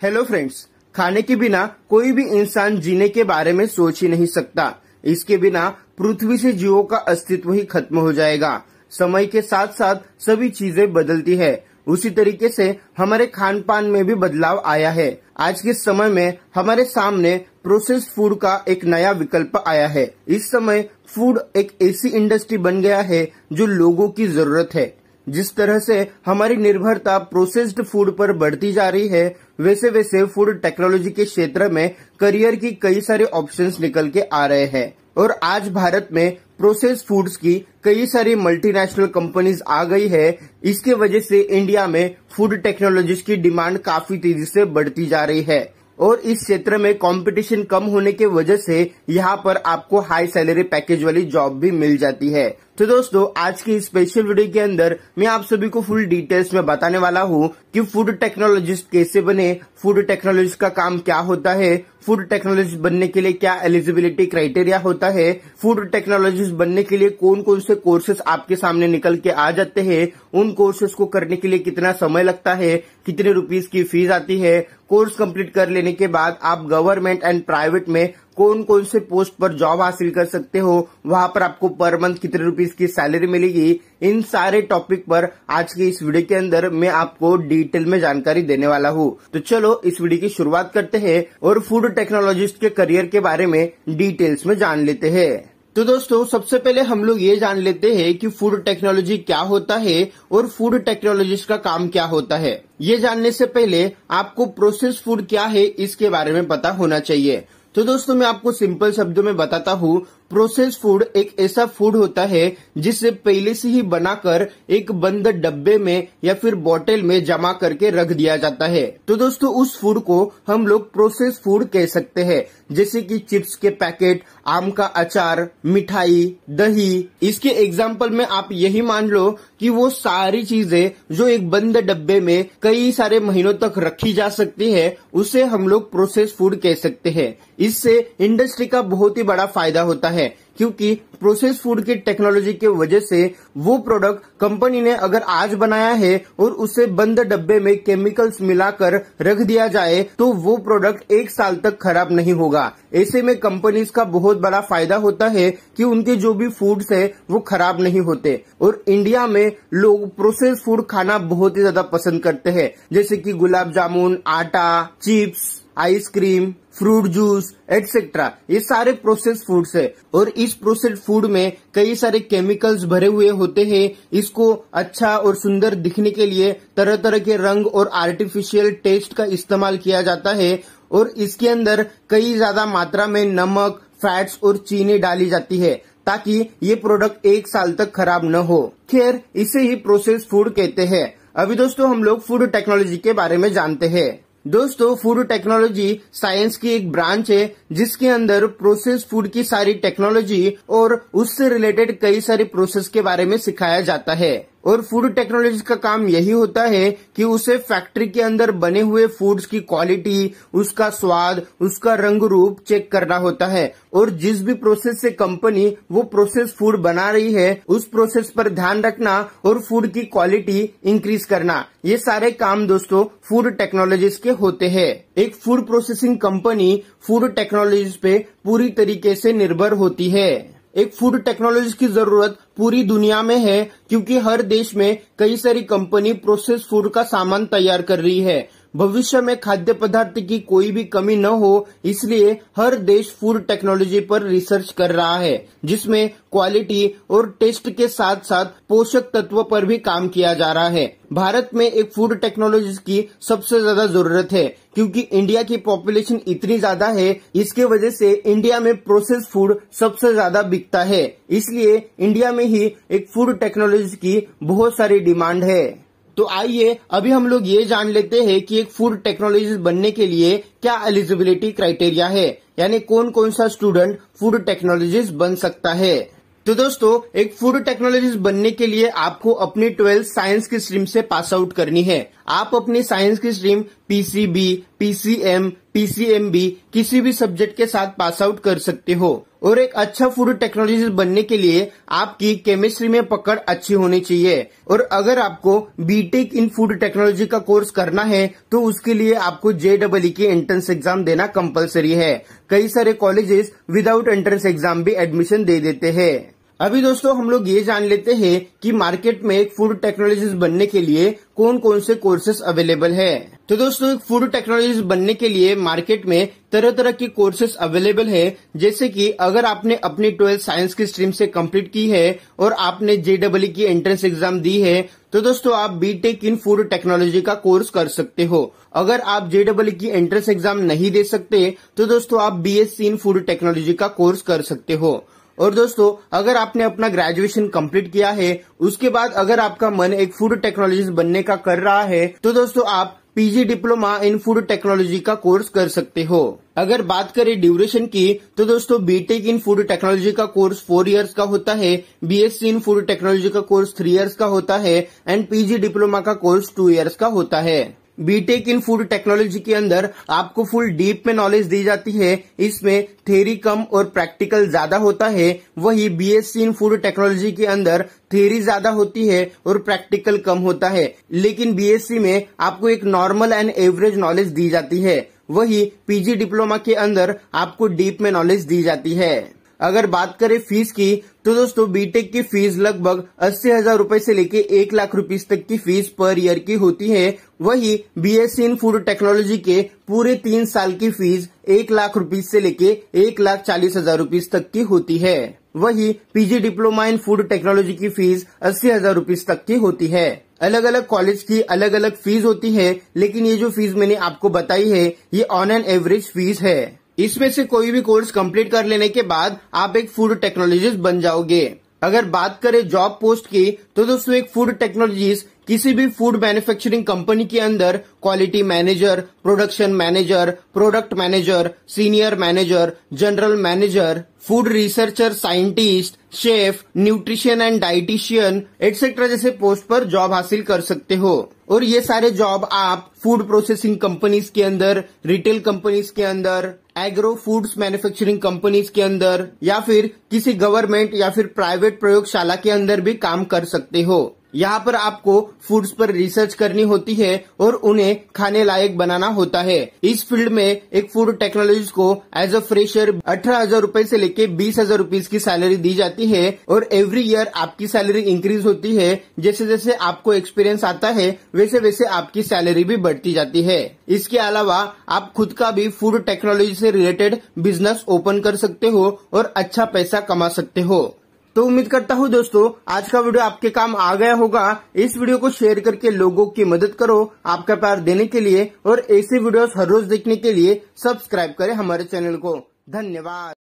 Hello friends खाने के बिना कोई भी इंसान जीने के बारे में सोच ही नहीं सकता। इसके बिना पृथ्वी से जीवों का अस्तित्व ही खत्म हो जाएगा। समय के साथ साथ सभी चीज़ें बदलती है। उसी तरीके से हमारे खान पान में भी बदलाव आया है। आज के समय में हमारे सामने प्रोसेस फ़ूड का एक नया विकल्प आया है। इस समय फ़ूड एक ऐसी इंडस्ट्री बन गया है जो लोगों की ज़रूरत है। जिस तरह से हमारी निर्भरता प्रोसेस्ड फ़ूड पर बढ़ती जा रही है, वैसे वैसे फ़ूड टेक्नोलॉजी के क्षेत्र में करियर की कई सारे ऑप्शंस निकल के आ रहे हैं। और आज भारत में प्रोसेस फूड्स की कई सारी मल्टीनेशनल कंपनीज़ आ गई है। इसके वजह से इंडिया में फ़ूड टेक्नोलॉजीज़ की डिमांड काफ़ी तेज़ी से बढ़ती जा रही है। और इस क्षेत्र में कंपटीशन कम होने के वजह से यहाँ पर आपको हाई सैलरी पैकेज वाली जॉब भी मिल जाती है। तो दोस्तों, आज की स्पेशल वीडियो के अंदर मैं आप सभी को फुल डिटेल्स में बताने वाला हूँ कि फ़ूड टेक्नोलॉजिस्ट कैसे बने फ़ूड टेक्नोलॉजिस्ट का काम क्या होता है फ़ूड टेक्नोलॉजिस्ट बनने के लिए क्या एलिजिबिलिटी क्राइटेरिया होता है फ़ूड टेक्नोलॉजिस्ट बनने के लिए कौन कौन से कोर्सेज आपके सामने निकल के आ जाते हैं, उन कोर्सेज को करने के लिए कितना समय लगता है, कितने रुपीज़ की फ़ीस आती है कोर्स कंप्लीट कर लेने के बाद आप गवर्नमेंट एंड प्राइवेट में कौन कौन से पोस्ट पर जॉब हासिल कर सकते हो, वहाँ पर आपको पर मंथ कितने रुपीज़ की सैलरी मिलेगी, इन सारे टॉपिक पर आज की इस वीडियो के अंदर मैं आपको डिटेल में जानकारी देने वाला हूँ। तो चलो, इस वीडियो की शुरुआत करते हैं और फ़ूड टेक्नोलॉजिस्ट के करियर के बारे में डिटेल्स में जान लेते हैं। तो दोस्तों, सबसे पहले हम लोग ये जान लेते हैं कि फ़ूड टेक्नोलॉजी क्या होता है और फ़ूड टेक्नोलॉजिस्ट का काम क्या होता है। ये जानने से पहले आपको प्रोसेस फ़ूड क्या है, इसके बारे में पता होना चाहिए। तो दोस्तों मैं आपको सिंपल शब्दों में बताता हूँ। प्रोसेस फ़ूड एक ऐसा फ़ूड होता है जिसे पहले से ही बनाकर एक बंद डब्बे में या फिर बोतल में जमा करके रख दिया जाता है। तो दोस्तों, उस फ़ूड को हम लोग प्रोसेस फ़ूड कह सकते हैं, जैसे कि चिप्स के पैकेट आम का अचार, मिठाई, दही। इसके एग्ज़ाम्पल में आप यही मान लो कि वो सारी चीज़ें जो एक बंद डब्बे में कई सारे महीनों तक रखी जा सकती है, उसे हम लोग प्रोसेस फ़ूड कह सकते हैं। इससे इंडस्ट्री का बहुत ही बड़ा फ़ायदा होता है। क्योंकि प्रोसेस फ़ूड की टेक्नोलॉजी के वजह से वो प्रोडक्ट कंपनी ने अगर आज बनाया है और उसे बंद डब्बे में केमिकल्स मिलाकर रख दिया जाए तो वो प्रोडक्ट एक साल तक खराब नहीं होगा। ऐसे में कंपनीज़ का बहुत बड़ा फ़ायदा होता है कि उनके जो भी फूड्स है, वो खराब नहीं होते। और इंडिया में लोग प्रोसेस फ़ूड खाना बहुत ही ज़्यादा पसंद करते हैं, जैसे कि गुलाब जामुन, आटा chips ice cream fruit juice etcetera ये सारे प्रोसेस फूड्स है। और इस प्रोसेस फ़ूड में कई सारे केमिकल्स भरे हुए होते हैं। इसको अच्छा और सुंदर दिखने के लिए तरह तरह के रंग और आर्टिफिशियल टेस्ट का इस्तेमाल किया जाता है। और इसके अंदर कई ज़्यादा मात्रा में नमक फैट्स और चीनी डाली जाती है, ताकि ये प्रोडक्ट एक साल तक खराब न हो। खैर, इसे ही प्रोसेस फ़ूड कहते हैं। अभी दोस्तों, हम लोग फ़ूड टेक्नोलॉजी के बारे में जानते हैं। दोस्तों फ़ूड टेक्नोलॉजी साइंस की एक ब्रांच है, जिसके अंदर प्रोसेस फ़ूड की सारी टेक्नोलॉजी और उससे रिलेटेड कई सारे प्रोसेस के बारे में सिखाया जाता है। और फ़ूड टेक्नोलॉजी का काम यही होता है कि उसे फैक्ट्री के अंदर बने हुए फूड्स की क्वालिटी उसका स्वाद, उसका रंग रूप चेक करना होता है। और जिस भी प्रोसेस से कंपनी वो प्रोसेस फ़ूड बना रही है, उस प्रोसेस पर ध्यान रखना और फ़ूड की क्वालिटी इंक्रीज करना। ये सारे काम दोस्तों फ़ूड टेक्नोलॉजीज़ के होते हैं। एक food processing company food technologies पे पूरी तरीके से निर्भर होती है। एक फ़ूड टेक्नोलॉजी की ज़रूरत पूरी दुनिया में है, क्योंकि हर देश में कई सारी कंपनी प्रोसेस फ़ूड का सामान तैयार कर रही है। भविष्य में खाद्य पदार्थ की कोई भी कमी न हो, इसलिए हर देश फ़ूड टेक्नोलॉजी पर रिसर्च कर रहा है, जिसमें क्वालिटी और टेस्ट के साथ साथ पोषक तत्व पर भी काम किया जा रहा है। भारत में एक फ़ूड टेक्नोलॉजी की सबसे ज़्यादा ज़रूरत है, क्योंकि इंडिया की पॉपुलेशन इतनी ज़्यादा है, इसके वजह से इंडिया में प्रोसेस फ़ूड सबसे ज़्यादा बिकता है। इसलिए इंडिया में ही एक फ़ूड टेक्नोलॉजी की बहुत सारी डिमांड है। तो आइए, अभी हम लोग ये जान लेते हैं कि एक फ़ूड टेक्नोलॉजिस्ट बनने के लिए क्या एलिजिबिलिटी क्राइटेरिया है। यानी कौन कौन सा स्टूडेंट फ़ूड टेक्नोलॉजिस्ट बन सकता है। तो दोस्तों, एक फ़ूड टेक्नोलॉजिस्ट बनने के लिए आपको अपनी ट्वेल्थ साइंस की स्ट्रीम से पास आउट करनी है। आप अपनी साइंस की स्ट्रीम पीसीबी, पीसीएम, पीसीएमबी किसी भी सब्जेक्ट के साथ पास आउट कर सकते हो। और एक अच्छा फ़ूड टेक्नोलॉजिस्ट बनने के लिए आपकी केमिस्ट्री में पकड़ अच्छी होनी चाहिए। और अगर आपको बीटेक इन फ़ूड टेक्नोलॉजी का कोर्स करना है तो उसके लिए आपको जे डबल की एंट्रेंस एग्ज़ाम देना कंपलसरी है। कई सारे कॉलेजेस विदाउट एंट्रेंस एग्ज़ाम भी एडमिशन दे देते हैं। अभी दोस्तों, हम लोग ये जान लेते हैं कि मार्केट में एक फ़ूड टेक्नोलॉजिस्ट बनने के लिए कौन कौन से कोर्सेज अवेलेबल है। तो दोस्तों फ़ूड टेक्नोलॉजी बनने के लिए मार्केट में तरह तरह के कोर्सेज अवेलेबल है, जैसे कि अगर आपने अपनी ट्वेल्थ साइंस की स्ट्रीम से कंप्लीट की है और आपने जेडब्ल्यू की एंट्रेंस एग्ज़ाम दी है तो दोस्तों, आप बीटेक इन फ़ूड टेक्नोलॉजी का कोर्स कर सकते हो। अगर आप जेडब्ल्यू की एंट्रेंस एग्ज़ाम नहीं दे सकते तो दोस्तों, आप बीएससी इन फ़ूड टेक्नोलॉजी का कोर्स कर सकते हो। और दोस्तों, अगर आपने अपना ग्रेजुएशन कंप्लीट किया है, उसके बाद अगर आपका मन एक फ़ूड टेक्नोलॉजिस्ट बनने का कर रहा है तो दोस्तों, आप PG diploma in food technology का कोर्स कर सकते हो। अगर बात करें ड्यूरेशन की तो दोस्तों बीटेक इन फ़ूड टेक्नोलॉजी का कोर्स फोर इयर्स का होता है बीएससी इन फ़ूड टेक्नोलॉजी का कोर्स थ्री इयर्स का होता है एंड पीजी डिप्लोमा का कोर्स टू इयर्स का होता है। बीटेक इन फ़ूड टेक्नोलॉजी के अंदर आपको फुल डीप में नॉलेज दी जाती है। इसमें थेरी कम और प्रैक्टिकल ज़्यादा होता है। वही बीएससी इन फ़ूड टेक्नोलॉजी के अंदर थेरी ज़्यादा होती है और प्रैक्टिकल कम होता है। लेकिन बीएससी में आपको एक नॉर्मल एंड एवरेज नॉलेज दी जाती है। वही पीजी डिप्लोमा के अंदर आपको डीप में नॉलेज दी जाती है। अगर बात करें फ़ीस की तो दोस्तों बीटेक की फ़ीस लगभग अस्सी हज़ार रूपए से लेके एक लाख रुपीस तक की फ़ीस पर ईयर की होती है। वही बीएससी इन फ़ूड टेक्नोलॉजी के पूरे तीन साल की फ़ीस एक लाख रुपीस से लेके एक लाख चालीस हज़ार रूपीज तक की होती है। वही PG diploma in food technology की फ़ीस अस्सी हज़ार रूपीज तक की होती है। अलग अलग कॉलेज की अलग अलग फ़ीस होती है, लेकिन ये जो फ़ीस मैंने आपको बताई है, ये ऑन एन एवरेज फ़ीस है। इसमें से कोई भी कोर्स कंप्लीट कर लेने के बाद आप एक फ़ूड टेक्नोलॉजिस्ट बन जाओगे। अगर बात करें जॉब पोस्ट की तो दोस्तों, एक फ़ूड टेक्नोलॉजिस्ट किसी भी फ़ूड मैन्युफैक्चरिंग कंपनी के अंदर quality manager production manager product manager senior manager general manager food researcher scientist chef nutrition and dietitian etcetera जैसे पोस्ट पर जॉब हासिल कर सकते हो। और ये सारे जॉब आप फ़ूड प्रोसेसिंग कंपनीज़ के अंदर रिटेल कंपनीज़ के अंदर एग्रो फूड्स मैन्युफैक्चरिंग कंपनीज़ के अंदर, या फिर किसी गवर्नमेंट या फिर प्राइवेट प्रयोगशाला के अंदर भी काम कर सकते हो। यहाँ पर आपको फूड्स पर रिसर्च करनी होती है और उन्हें खाने लायक बनाना होता है। इस फ़ील्ड में एक फ़ूड टेक्नोलॉजी को एज अ फ्रेशर अठारह हज़ार रूपए ऐसी लेके बीस हज़ार रूपीज की सैलरी दी जाती है और एवरी ईयर आपकी सैलरी इंक्रीज होती है। जैसे जैसे आपको एक्सपीरियंस आता है, वैसे वैसे आपकी सैलरी भी बढ़ती जाती है। इसके अलावा आप खुद का भी फ़ूड टेक्नोलॉजी से रिलेटेड बिज़नेस ओपन कर सकते हो और अच्छा पैसा कमा सकते हो। तो उम्मीद करता हूँ दोस्तों, आज का वीडियो आपके काम आ गया होगा। इस वीडियो को शेयर करके लोगों की मदद करो आपका प्यार देने के लिए और ऐसे वीडियोस हर रोज देखने के लिए सब्सक्राइब करें हमारे चैनल को। धन्यवाद।